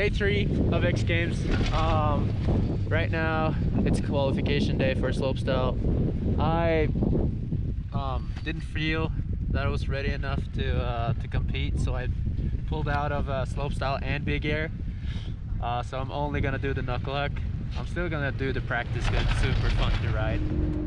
day three of X Games. Um, right now, it's qualification day for slopestyle. I um, didn't feel that I was ready enough to uh, to compete, so I pulled out of uh, slopestyle and big air. Uh, so I'm only gonna do the knuckle huck. I'm still gonna do the practice because it's super fun to ride.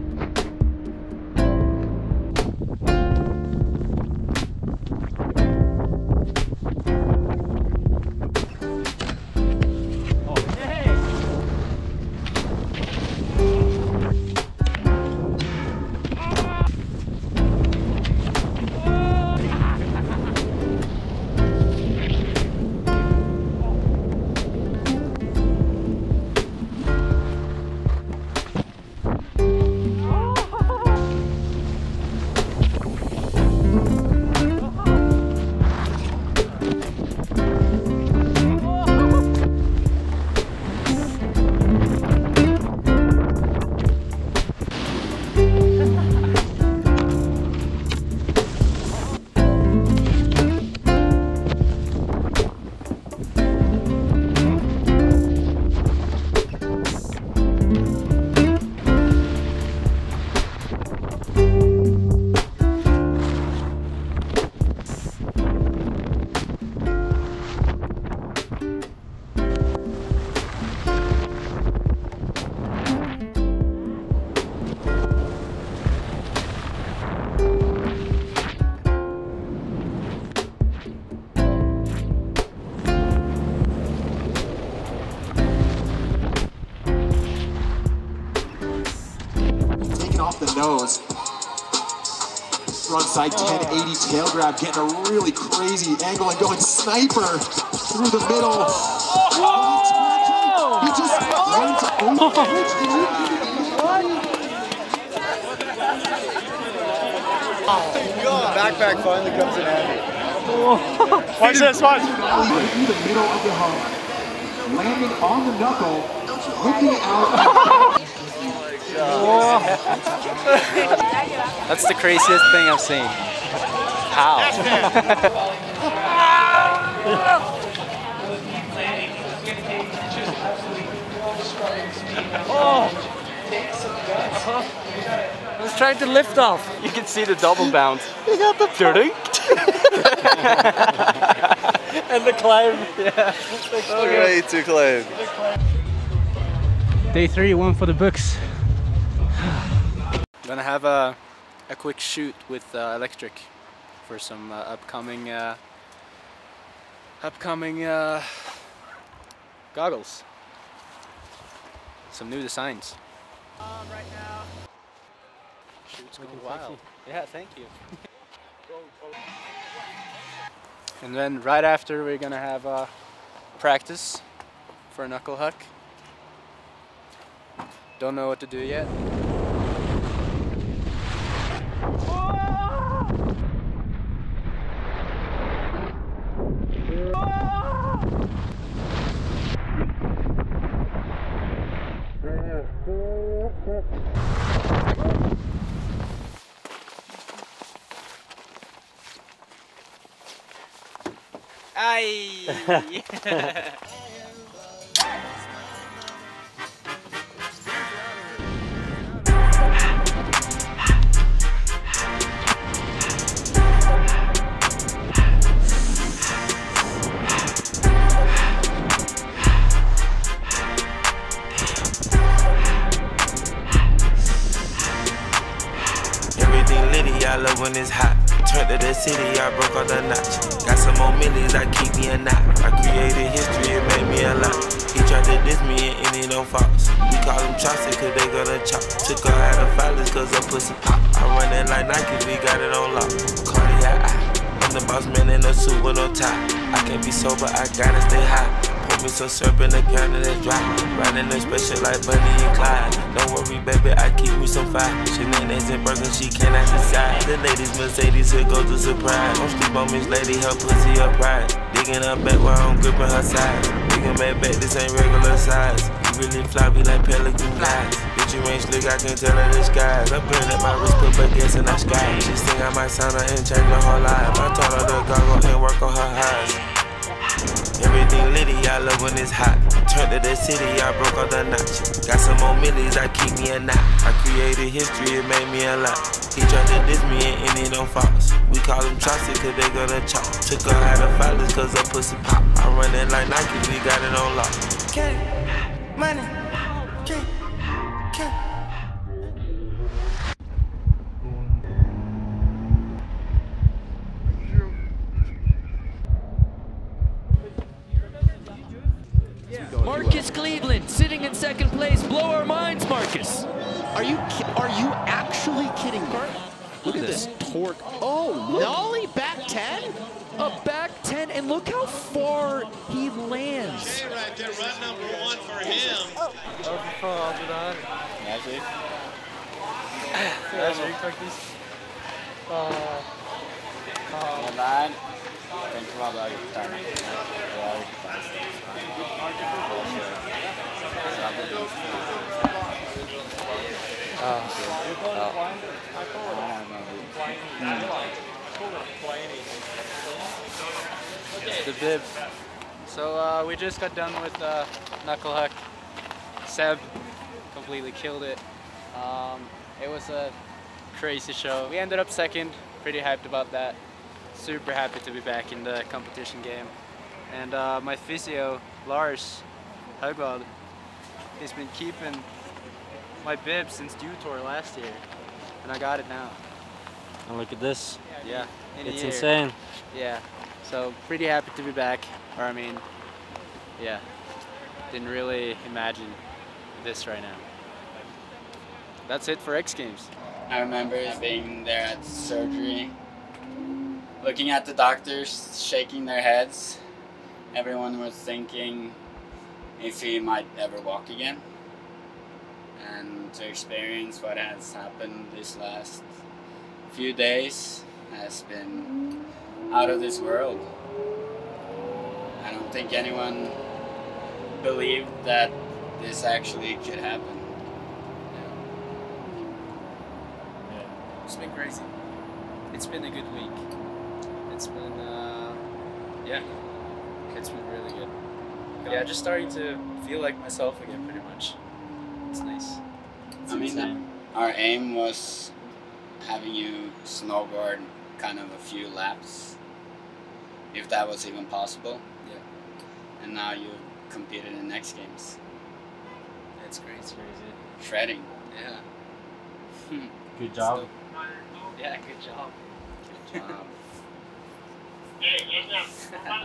Nose. Front side 1080 tail grab, getting a really crazy angle and going sniper through the middle. He just went over Backpack finally comes in handy. watch this, watch. Rally through the middle of the hump, landing on the knuckle, whipping out. Oh. That's the craziest thing I've seen. How? Oh. I was trying to lift off. You can see the double bounce. You got the and the climb. Yeah. Way to climb. Day three, one for the books. I'm gonna have a, a quick shoot with uh, electric for some uh, upcoming uh, upcoming uh, goggles. Some new designs. right now. Shoot's going wild. Yeah, thank you. and then right after we're gonna have uh, practice for a knuckle huck. Don't know what to do yet. Ai! when it's hot. Turned to the city, I broke all the notch. Got some more millies, I keep me a knot. I created history, it made me a lot. He tried to diss me and it don't false. We call him Chaucer, cause they gonna chop. Took her out of filers, cause her pussy pop. I run it like Nike, we got it on lock. I'm the boss man in a suit with no tie. I can't be sober, I gotta stay high. Pour me some syrup in the counter that's dry. Riding the special like Bonnie and Clyde. Don't worry, baby, I keep me some fire. Shenanigans and burger, she cannot decide. The ladies Mercedes, here goes the surprise. Don't sleep on Miss Lady, her pussy, her pride. Digging her back while I'm gripping her side. Digging back back, this ain't regular size. Really floppy like pelican flies. Bitch, you ain't slick, I can tell her the skies. I burn at my wrist, put baguettes in the sky. She think I might sign her and change her whole life. I told her to goggle and work on her eyes. Everything litty, I love when it's hot. Turned to the city, I broke all the notch. Got some more millies, I keep me a knot. I created history, it made me a lot. He tried to diss me and any don't false. We call them Chaucer cause they gonna chop. Took her out of fathers cause her pussy pop. I run it like Nike, we got it on lock. Get money. Get, get. Marcus Kleveland sitting in second place. Blow our minds, Marcus. Are you are you actually kidding me? Look at this torque. Oh, nollie back 10? A back 10, and look how far he lands. right there, run number one for him. Magic. Magic faktiskt. Men nej, tänk vad bra gjort där. Jag har gjort the bib. So uh, we just got done with uh, Knucklehuck. Seb completely killed it. Um, it was a crazy show. We ended up second. Pretty hyped about that. Super happy to be back in the competition game. And uh, my physio, Lars Högblad, he's been keeping my bib since Dew Tour last year. And I got it now. And look at this. Yeah. in It's insane. Yeah, so pretty happy to be back. Or I mean, yeah, didn't really imagine this right now. That's it for X Games. I remember being there at surgery, looking at the doctors shaking their heads. Everyone was thinking if he might ever walk again. And to experience what has happened this last few days has been out of this world. I don't think anyone believed that this actually could happen. It's been crazy. It's been a good week. It's been, uh, yeah, it's been really good. Yeah, just starting to feel like myself again, pretty much. It's nice. I mean, our aim was having you snowboard kind of a few laps, if that was even possible. Yeah. And now you competed in X Games, It's crazy. shredding. Yeah. Hmm. Good job. Yeah, good job. Good job.